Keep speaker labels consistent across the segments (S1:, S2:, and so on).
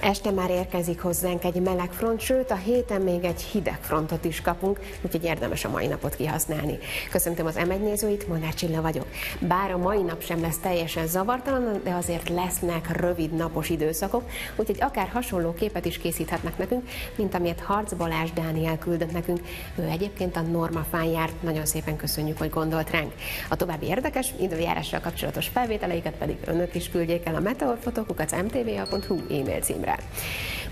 S1: Este már érkezik hozzánk egy meleg front, sőt a héten még egy hideg frontot is kapunk, úgyhogy érdemes a mai napot kihasználni. Köszöntöm az M1 nézőit, Molnár Csilla vagyok. Bár a mai nap sem lesz teljesen zavartalan, de azért lesznek rövid napos időszakok, úgyhogy akár hasonló képet is készíthetnek nekünk, mint amilyet Harc Balázs Dániel küldött nekünk. Ő egyébként a Norma fán járt, nagyon szépen köszönjük, hogy gondolt ránk. A további érdekes időjárással kapcsolatos felvételeiket pedig önök is küldjék el a meteorfotókukat mtva.hu e-mail címre rá.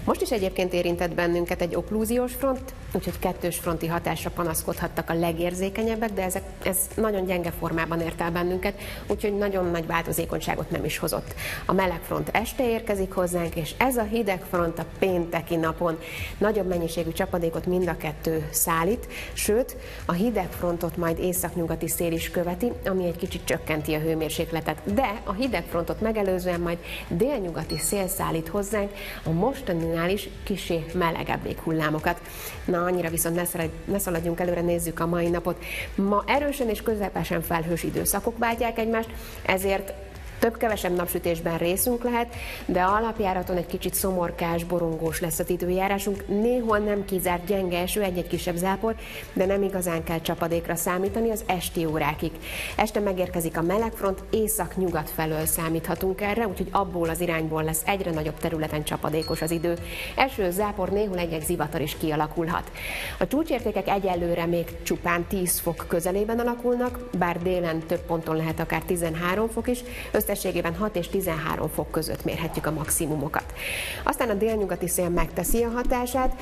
S1: Most is egyébként érintett bennünket egy oklúziós front, úgyhogy kettős fronti hatásra panaszkodhattak a legérzékenyebbek, de ezek, ez nagyon gyenge formában ért el bennünket, úgyhogy nagyon nagy változékonyságot nem is hozott. A meleg front este érkezik hozzánk, és ez a hideg front a pénteki napon nagyobb mennyiségű csapadékot mind a kettő szállít, sőt, a hideg frontot majd északnyugati szél is követi, ami egy kicsit csökkenti a hőmérsékletet, de a hideg frontot megelőzően majd délnyugati szél szállít hozzánk, a mostaninál is kisé melegebb léghullámokat. Na, annyira viszont ne, szaladj, ne szaladjunk előre, nézzük a mai napot. Ma erősen és közepesen felhős időszakok váltják egymást, ezért több-kevesebb napsütésben részünk lehet, de alapjáraton egy kicsit szomorkás, borongós lesz az időjárásunk. Néhol nem kizárt gyenge eső, egy-egy kisebb zápor, de nem igazán kell csapadékra számítani az esti órákig. Este megérkezik a melegfront, észak-nyugat felől számíthatunk erre, úgyhogy abból az irányból lesz egyre nagyobb területen csapadékos az idő. Eső, zápor, néhol egy-egy zivatar is kialakulhat. A csúcsértékek egyelőre még csupán 10 fok közelében alakulnak, bár délen több ponton lehet akár 13 fok is, összességében 6 és 13 fok között mérhetjük a maximumokat. Aztán a délnyugati szél megteszi a hatását,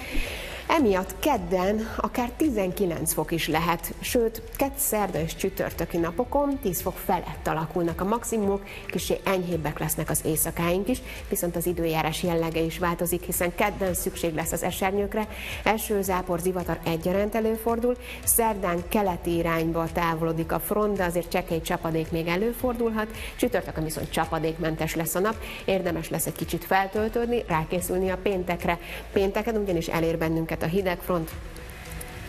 S1: Emiatt kedden akár 19 fok is lehet, sőt, kedd szerda és csütörtöki napokon 10 fok felett alakulnak a maximumok, kicsi enyhébbek lesznek az éjszakáink is, viszont az időjárás jellege is változik, hiszen kedden szükség lesz az esernyőkre, első zápor zivatar egyaránt előfordul, szerdán keleti irányba távolodik a front, de azért csekély csapadék még előfordulhat, csütörtökön viszont csapadékmentes lesz a nap, érdemes lesz egy kicsit feltöltődni, rákészülni a péntekre. Pénteken ugyanis elér bennünket a hidegfront,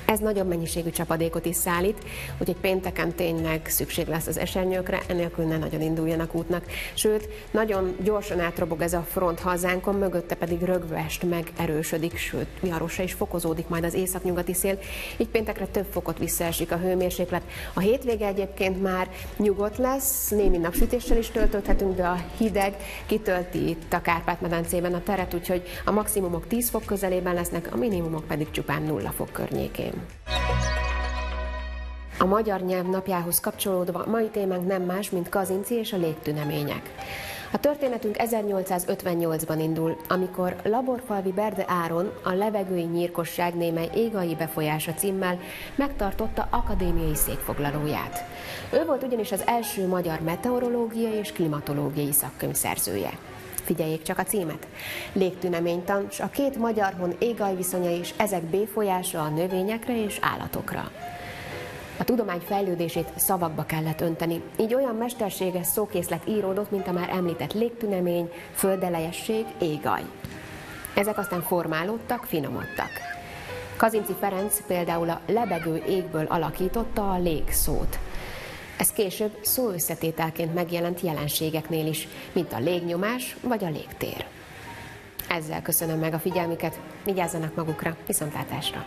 S1: ez nagyobb mennyiségű csapadékot is szállít, úgyhogy pénteken tényleg szükség lesz az esernyőkre, enélkül ne nagyon induljanak útnak. Sőt, nagyon gyorsan átrobog ez a front hazánkon, mögötte pedig rögvest meg erősödik, sőt, viharosa is fokozódik majd az északnyugati szél, így péntekre több fokot visszaesik a hőmérséklet. A hétvége egyébként már nyugodt lesz, némi napsütéssel is töltődhetünk, de a hideg kitölti itt a Kárpát-medencében a teret, úgyhogy a maximumok 10 fok közelében lesznek, a minimumok pedig csupán 0 fok környékén. A magyar nyelv napjához kapcsolódva mai témánk nem más, mint Kazinci és a légtünemények. A történetünk 1858-ban indul, amikor Laborfalvi Berde Áron a levegői nyírkosság némely égai befolyása címmel megtartotta akadémiai székfoglalóját. Ő volt ugyanis az első magyar meteorológiai és klimatológiai szakkönyv szerzője. Figyeljék csak a címet. Légtüneménytan, a két magyar hon égaj viszonya és ezek béfolyása a növényekre és állatokra. A tudomány fejlődését szavakba kellett önteni, így olyan mesterséges szókészlet íródott, mint a már említett légtünemény, földelejesség, égaj. Ezek aztán formálódtak, finomodtak. Kazinci Ferenc például a lebegő égből alakította a légszót. Ez később szó összetételként megjelent jelenségeknél is, mint a légnyomás vagy a légtér. Ezzel köszönöm meg a figyelmüket, vigyázzanak magukra, viszontlátásra!